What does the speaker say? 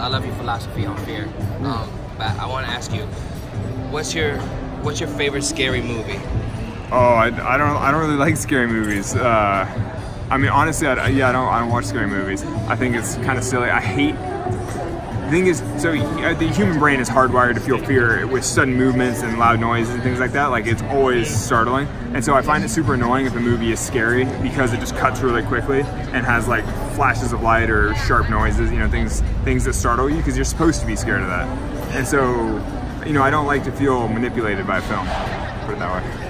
I, I love your philosophy on fear. Um, but I want to ask you, what's your what's your favorite scary movie? Oh, I, I don't I don't really like scary movies. Uh, I mean, honestly, I, yeah, I don't I don't watch scary movies. I think it's kind of silly. I hate. Thing is, so uh, the human brain is hardwired to feel fear with sudden movements and loud noises and things like that. Like it's always startling, and so I find it super annoying if a movie is scary because it just cuts really quickly and has like flashes of light or sharp noises. You know, things things that startle you because you're supposed to be scared of that. And so, you know, I don't like to feel manipulated by a film. Put it that way.